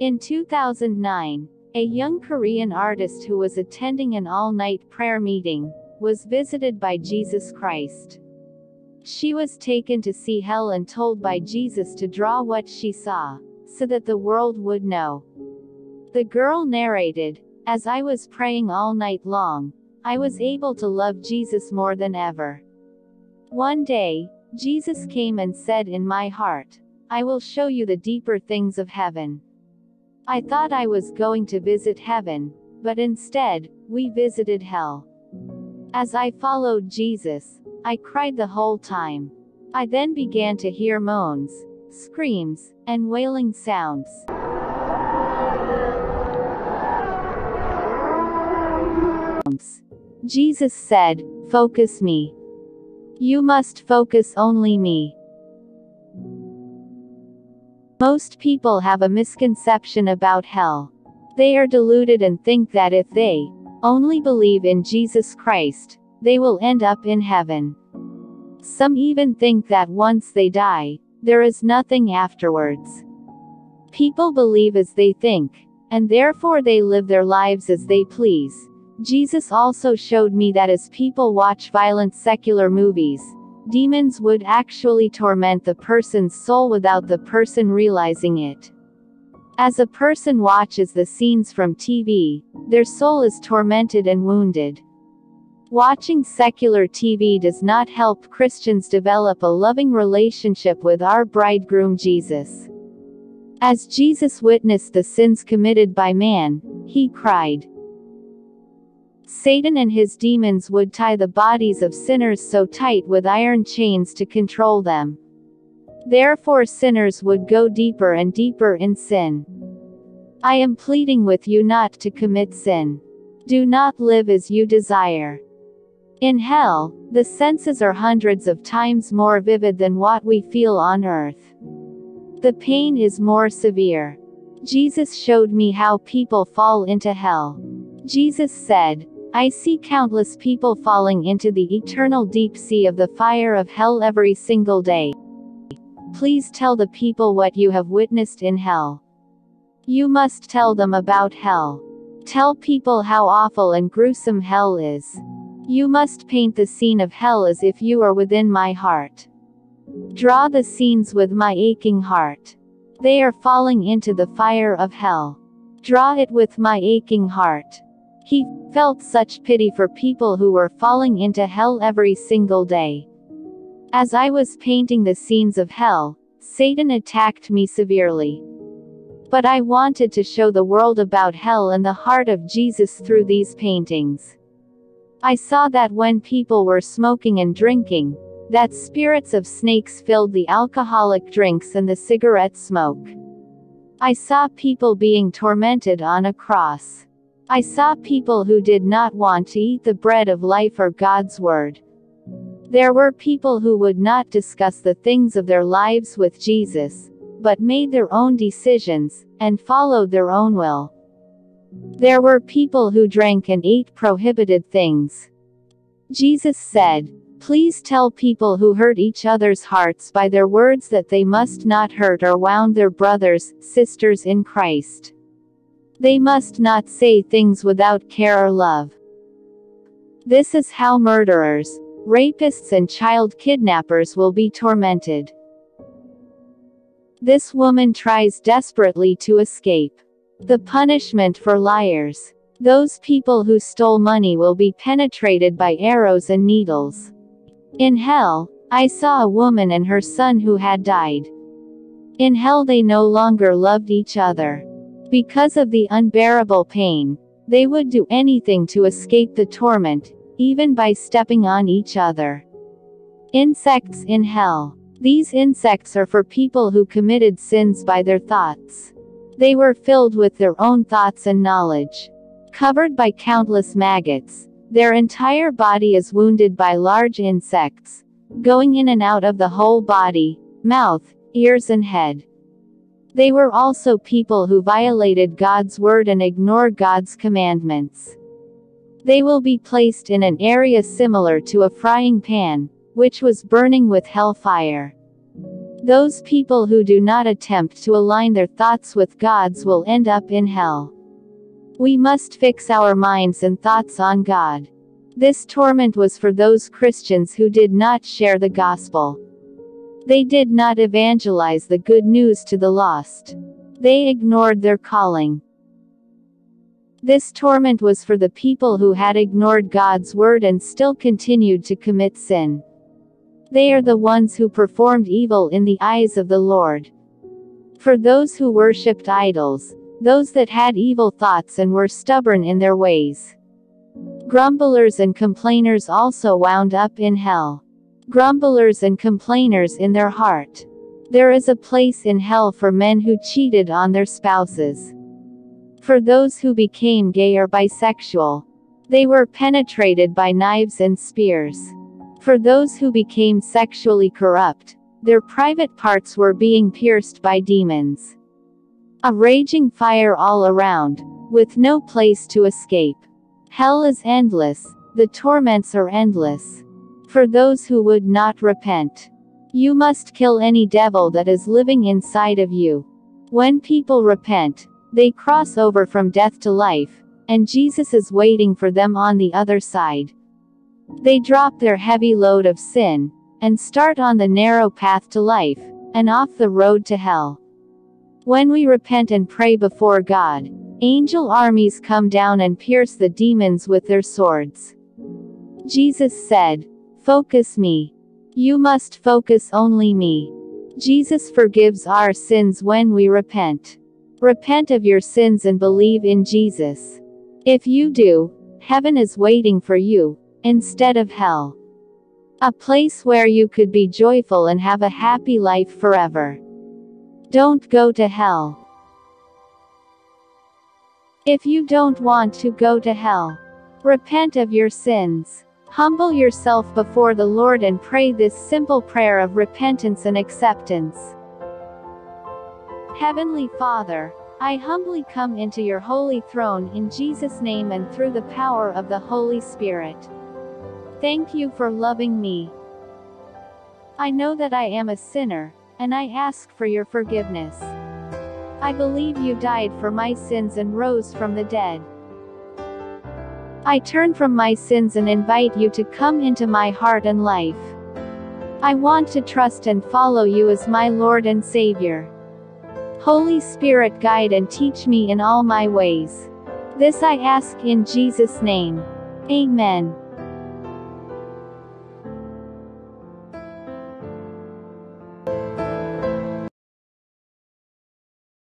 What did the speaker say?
In 2009, a young Korean artist who was attending an all-night prayer meeting, was visited by Jesus Christ. She was taken to see hell and told by Jesus to draw what she saw, so that the world would know. The girl narrated, As I was praying all night long, I was able to love Jesus more than ever. One day, Jesus came and said in my heart, I will show you the deeper things of heaven. I thought I was going to visit heaven, but instead, we visited hell. As I followed Jesus, I cried the whole time. I then began to hear moans, screams, and wailing sounds. Jesus said, Focus me. You must focus only me. Most people have a misconception about hell. They are deluded and think that if they only believe in Jesus Christ, they will end up in heaven. Some even think that once they die, there is nothing afterwards. People believe as they think, and therefore they live their lives as they please. Jesus also showed me that as people watch violent secular movies, demons would actually torment the person's soul without the person realizing it. As a person watches the scenes from TV, their soul is tormented and wounded. Watching secular TV does not help Christians develop a loving relationship with our bridegroom Jesus. As Jesus witnessed the sins committed by man, he cried, Satan and his demons would tie the bodies of sinners so tight with iron chains to control them. Therefore sinners would go deeper and deeper in sin. I am pleading with you not to commit sin. Do not live as you desire. In hell, the senses are hundreds of times more vivid than what we feel on earth. The pain is more severe. Jesus showed me how people fall into hell. Jesus said, I see countless people falling into the eternal deep sea of the fire of hell every single day. Please tell the people what you have witnessed in hell. You must tell them about hell. Tell people how awful and gruesome hell is. You must paint the scene of hell as if you are within my heart. Draw the scenes with my aching heart. They are falling into the fire of hell. Draw it with my aching heart. He felt such pity for people who were falling into hell every single day. As I was painting the scenes of hell, Satan attacked me severely. But I wanted to show the world about hell and the heart of Jesus through these paintings. I saw that when people were smoking and drinking, that spirits of snakes filled the alcoholic drinks and the cigarette smoke. I saw people being tormented on a cross. I saw people who did not want to eat the bread of life or God's word. There were people who would not discuss the things of their lives with Jesus, but made their own decisions, and followed their own will. There were people who drank and ate prohibited things. Jesus said, Please tell people who hurt each other's hearts by their words that they must not hurt or wound their brothers, sisters in Christ. They must not say things without care or love. This is how murderers, rapists and child kidnappers will be tormented. This woman tries desperately to escape. The punishment for liars. Those people who stole money will be penetrated by arrows and needles. In hell, I saw a woman and her son who had died. In hell they no longer loved each other. Because of the unbearable pain, they would do anything to escape the torment, even by stepping on each other. Insects in hell. These insects are for people who committed sins by their thoughts. They were filled with their own thoughts and knowledge. Covered by countless maggots, their entire body is wounded by large insects, going in and out of the whole body, mouth, ears and head. They were also people who violated God's word and ignore God's commandments. They will be placed in an area similar to a frying pan, which was burning with hellfire. Those people who do not attempt to align their thoughts with God's will end up in hell. We must fix our minds and thoughts on God. This torment was for those Christians who did not share the gospel. They did not evangelize the good news to the lost. They ignored their calling. This torment was for the people who had ignored God's word and still continued to commit sin. They are the ones who performed evil in the eyes of the Lord. For those who worshipped idols, those that had evil thoughts and were stubborn in their ways. Grumblers and complainers also wound up in hell. Grumblers and complainers in their heart. There is a place in hell for men who cheated on their spouses. For those who became gay or bisexual, they were penetrated by knives and spears. For those who became sexually corrupt, their private parts were being pierced by demons. A raging fire all around, with no place to escape. Hell is endless, the torments are endless. For those who would not repent, you must kill any devil that is living inside of you. When people repent, they cross over from death to life, and Jesus is waiting for them on the other side. They drop their heavy load of sin, and start on the narrow path to life, and off the road to hell. When we repent and pray before God, angel armies come down and pierce the demons with their swords. Jesus said, Focus me. You must focus only me. Jesus forgives our sins when we repent. Repent of your sins and believe in Jesus. If you do, heaven is waiting for you, instead of hell. A place where you could be joyful and have a happy life forever. Don't go to hell. If you don't want to go to hell, repent of your sins. Humble yourself before the Lord and pray this simple prayer of repentance and acceptance. Heavenly Father, I humbly come into your holy throne in Jesus' name and through the power of the Holy Spirit. Thank you for loving me. I know that I am a sinner, and I ask for your forgiveness. I believe you died for my sins and rose from the dead. I turn from my sins and invite you to come into my heart and life. I want to trust and follow you as my Lord and Savior. Holy Spirit guide and teach me in all my ways. This I ask in Jesus' name. Amen.